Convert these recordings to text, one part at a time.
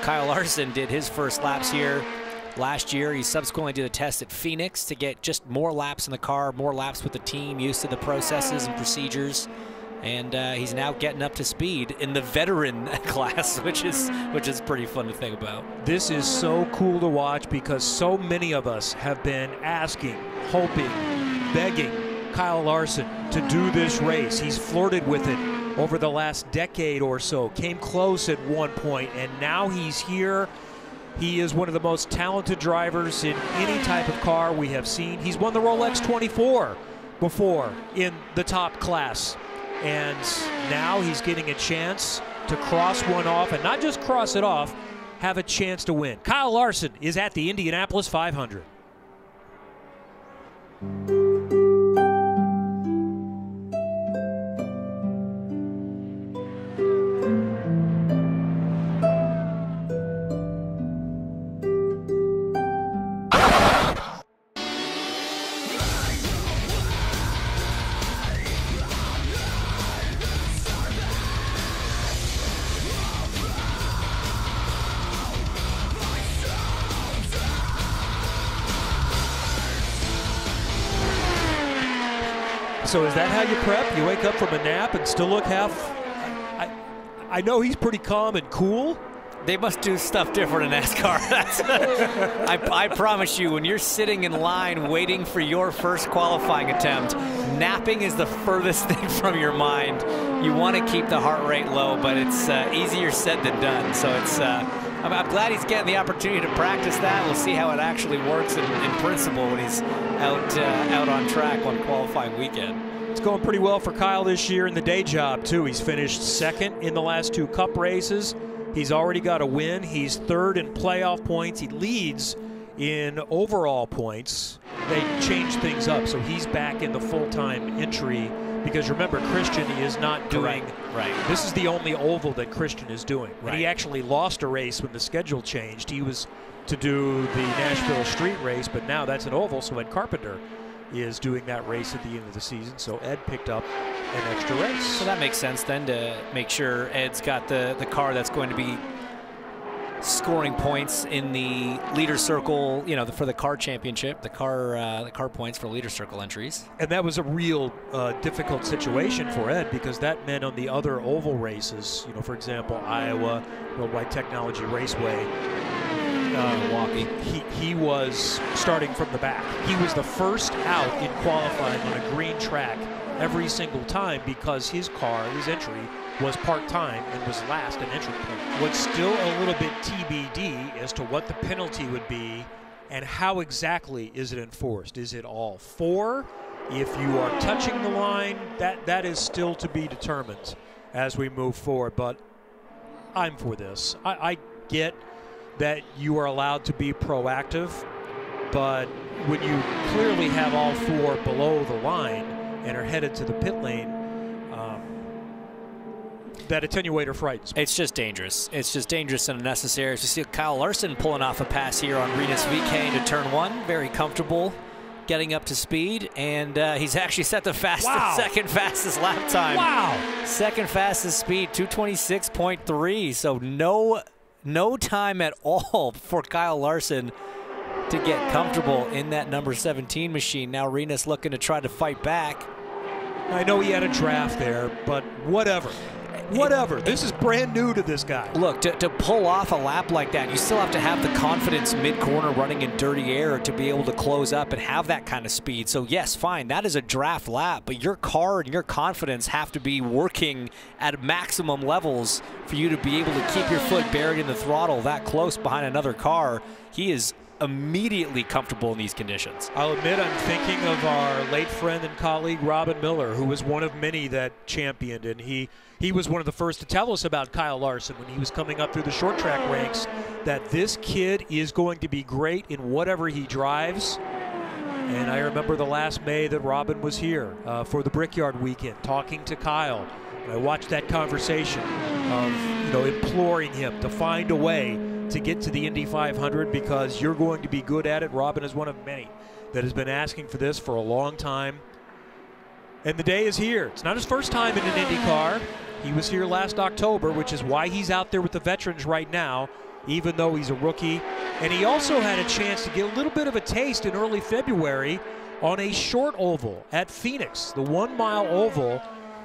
Kyle Larson did his first laps here last year. He subsequently did a test at Phoenix to get just more laps in the car, more laps with the team, used to the processes and procedures. And uh, he's now getting up to speed in the veteran class, which is which is pretty fun to think about. This is so cool to watch because so many of us have been asking, hoping, begging Kyle Larson to do this race. He's flirted with it over the last decade or so, came close at one point, and now he's here. He is one of the most talented drivers in any type of car we have seen. He's won the Rolex 24 before in the top class. And now he's getting a chance to cross one off and not just cross it off, have a chance to win. Kyle Larson is at the Indianapolis 500. So is that how you prep? You wake up from a nap and still look half. I, I know he's pretty calm and cool. They must do stuff different in NASCAR. I, I promise you, when you're sitting in line waiting for your first qualifying attempt, napping is the furthest thing from your mind. You want to keep the heart rate low, but it's uh, easier said than done. So it's. Uh, I'm, I'm, glad he's getting the opportunity to practice that. We'll see how it actually works in, in principle when he's out uh, out on track on qualifying weekend. It's going pretty well for Kyle this year in the day job, too. He's finished second in the last two cup races. He's already got a win. He's third in playoff points. He leads in overall points. They changed things up, so he's back in the full-time entry because remember, Christian is not doing. Right. right. This is the only oval that Christian is doing. Right. he actually lost a race when the schedule changed. He was to do the Nashville Street Race, but now that's an oval. So Ed Carpenter is doing that race at the end of the season. So Ed picked up an extra race. So that makes sense then to make sure Ed's got the the car that's going to be scoring points in the leader circle, you know, for the car championship, the car uh, the car points for leader circle entries. And that was a real uh, difficult situation for Ed because that meant on the other oval races, you know, for example, Iowa, Worldwide Technology Raceway, uh, he, he was starting from the back. He was the first out in qualifying on a green track every single time because his car, his entry, was part-time and was last in entry point. What's still a little bit TBD as to what the penalty would be and how exactly is it enforced. Is it all four? If you are touching the line, that, that is still to be determined as we move forward. But I'm for this. I, I get that you are allowed to be proactive, but when you clearly have all four below the line and are headed to the pit lane, that attenuator frightens. It's just dangerous. It's just dangerous and unnecessary. As you see Kyle Larson pulling off a pass here on Rinus VeeKay to turn one. Very comfortable getting up to speed, and uh, he's actually set the fastest, wow. second fastest lap time. Wow. Second fastest speed, 226.3. So no, no time at all for Kyle Larson to get comfortable in that number 17 machine. Now Rinus looking to try to fight back. I know he had a draft there, but whatever whatever. This is brand new to this guy. Look, to, to pull off a lap like that, you still have to have the confidence mid-corner running in dirty air to be able to close up and have that kind of speed. So yes, fine, that is a draft lap, but your car and your confidence have to be working at maximum levels for you to be able to keep your foot buried in the throttle that close behind another car. He is immediately comfortable in these conditions. I'll admit I'm thinking of our late friend and colleague Robin Miller, who was one of many that championed, and he he was one of the first to tell us about Kyle Larson when he was coming up through the short track ranks that this kid is going to be great in whatever he drives. And I remember the last May that Robin was here uh, for the Brickyard weekend talking to Kyle. I watched that conversation of you know imploring him to find a way to get to the Indy 500 because you're going to be good at it. Robin is one of many that has been asking for this for a long time. And the day is here. It's not his first time in an Indy car. He was here last October, which is why he's out there with the veterans right now. even though he's a rookie. And he also had a chance to get a little bit of a taste in early February on a short oval at Phoenix, the one mile oval,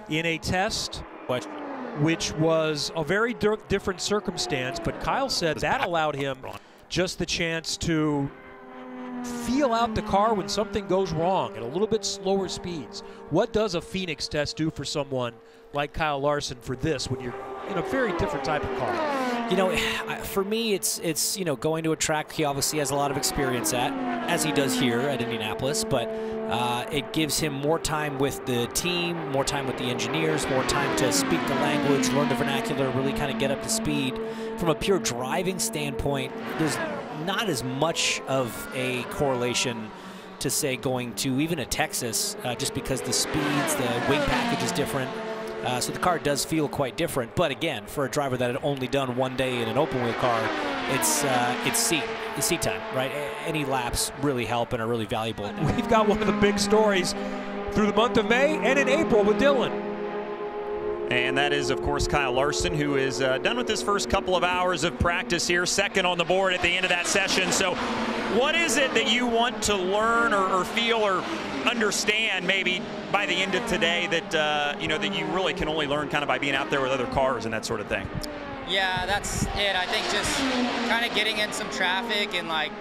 in a test which was a very different circumstance. But Kyle said that allowed him just the chance to feel out the car when something goes wrong at a little bit slower speeds. What does a Phoenix test do for someone like Kyle Larson for this when you're in a very different type of car? You know, for me, it's it's you know going to a track he obviously has a lot of experience at, as he does here at Indianapolis, but uh, it gives him more time with the team, more time with the engineers, more time to speak the language, learn the vernacular, really kind of get up to speed. From a pure driving standpoint, there's not as much of a correlation to say going to even a Texas, uh, just because the speeds, the wing package is different. Uh, so the car does feel quite different. But again, for a driver that had only done one day in an open wheel car, it's uh, it's seat seat time, right? Any laps really help and are really valuable. We've got one of the big stories through the month of May and in April with Dylan. And that is, of course, Kyle Larson, who is uh, done with his first couple of hours of practice here, second on the board at the end of that session. So, what is it that you want to learn or, or feel or understand maybe by the end of today that uh, you know that you really can only learn kind of by being out there with other cars and that sort of thing? Yeah, that's it. I think just kind of getting in some traffic and like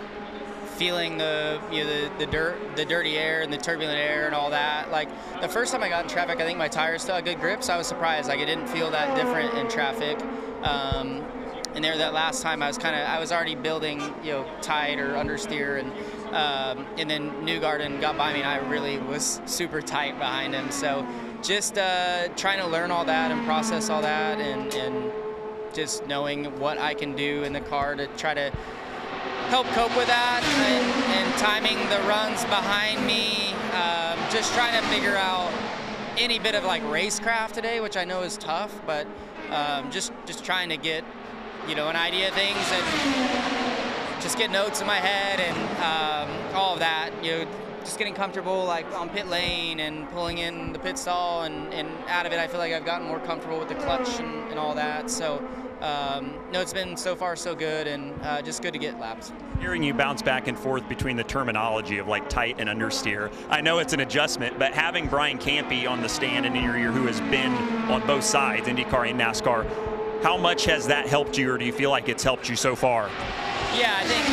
feeling the you know the, the dirt the dirty air and the turbulent air and all that like the first time i got in traffic i think my tires still had good grip, so i was surprised like it didn't feel that different in traffic um, and there that last time i was kind of i was already building you know tight or understeer and um, and then Newgarden got by me and i really was super tight behind him so just uh, trying to learn all that and process all that and, and just knowing what i can do in the car to try to help cope with that and, and timing the runs behind me. Um, just trying to figure out any bit of like racecraft today, which I know is tough, but um, just just trying to get you know an idea of things and just get notes in my head and um, all of that. You know, just getting comfortable like on pit lane and pulling in the pit stall and, and out of it, I feel like I've gotten more comfortable with the clutch and, and all that. So um, no, it's been so far so good and uh, just good to get laps. Hearing you bounce back and forth between the terminology of like tight and understeer, I know it's an adjustment, but having Brian Campe on the stand in your ear who has been on both sides, IndyCar and NASCAR, how much has that helped you or do you feel like it's helped you so far? Yeah, I think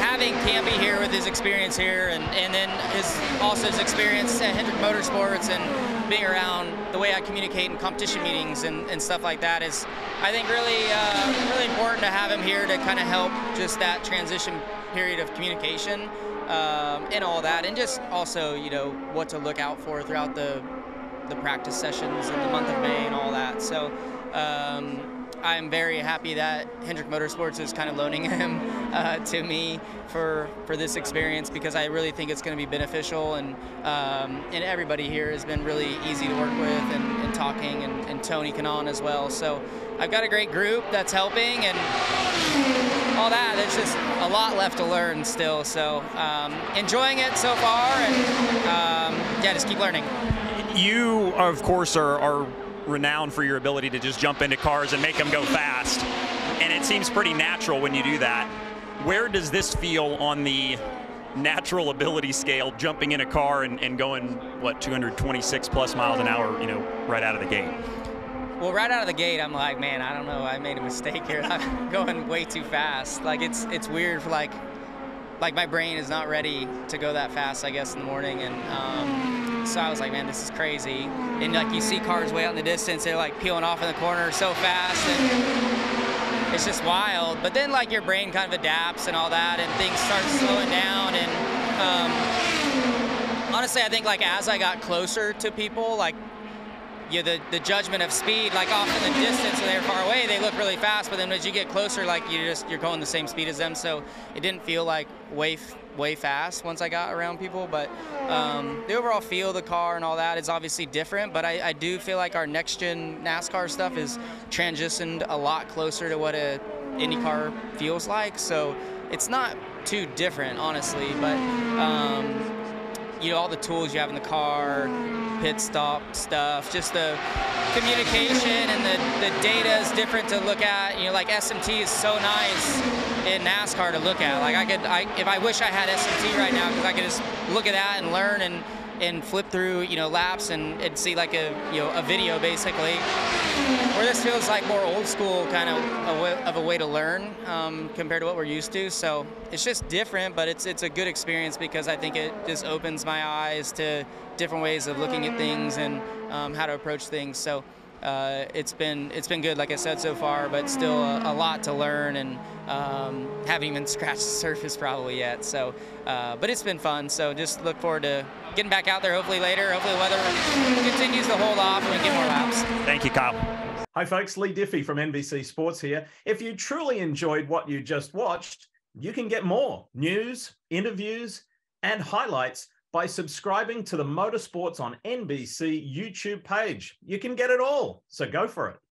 having Campe here with his experience here and, and then his also his experience at Hendrick Motorsports and being around the way I communicate in competition meetings and, and stuff like that is, I think, really uh, really important to have him here to kind of help just that transition period of communication um, and all that, and just also you know what to look out for throughout the the practice sessions in the month of May and all that. So. Um, I'm very happy that Hendrick Motorsports is kind of loaning him uh, to me for for this experience because I really think it's going to be beneficial and um, and everybody here has been really easy to work with and, and talking and, and Tony Kanaan as well. So I've got a great group that's helping and all that. There's just a lot left to learn still. So um, enjoying it so far and um, yeah, just keep learning. You, of course, are, are renowned for your ability to just jump into cars and make them go fast. And it seems pretty natural when you do that. Where does this feel on the natural ability scale, jumping in a car and, and going, what, 226 plus miles an hour, you know, right out of the gate? Well, right out of the gate, I'm like, man, I don't know, I made a mistake here. I'm going way too fast. Like it's it's weird for like like my brain is not ready to go that fast, I guess, in the morning. And um, so I was like, man, this is crazy. And like you see cars way out in the distance, they're like peeling off in the corner so fast. And it's just wild. But then like your brain kind of adapts and all that, and things start slowing down. And um, honestly, I think like as I got closer to people, like you know, the, the judgment of speed, like off in the distance they're far away, they look really fast, but then as you get closer, like you just you're going the same speed as them, so it didn't feel like way way fast once I got around people. But um, the overall feel of the car and all that is obviously different. But I, I do feel like our next gen NASCAR stuff is transitioned a lot closer to what a IndyCar feels like. So it's not too different, honestly. But um, you know all the tools you have in the car, pit stop stuff, just the communication and the, the data is different to look at. You know, like SMT is so nice in NASCAR to look at. Like I could, I, if I wish I had SMT right now, because I could just look at that and learn and and flip through you know laps and, and see like a you know a video basically. Where this feels like more old school kind of a way, of a way to learn um, compared to what we're used to. So it's just different, but it's it's a good experience because I think it just opens my eyes to different ways of looking at things and um, how to approach things. So uh, it's been it's been good, like I said so far, but still a, a lot to learn and um, haven't even scratched the surface probably yet. So, uh, but it's been fun. So just look forward to getting back out there hopefully later. Hopefully the weather continues to hold off and we get more laps. Thank you, Kyle. Hi, folks. Leigh Diffey from NBC Sports here. If you truly enjoyed what you just watched, you can get more news, interviews, and highlights by subscribing to the Motorsports on NBC YouTube page. You can get it all, so go for it.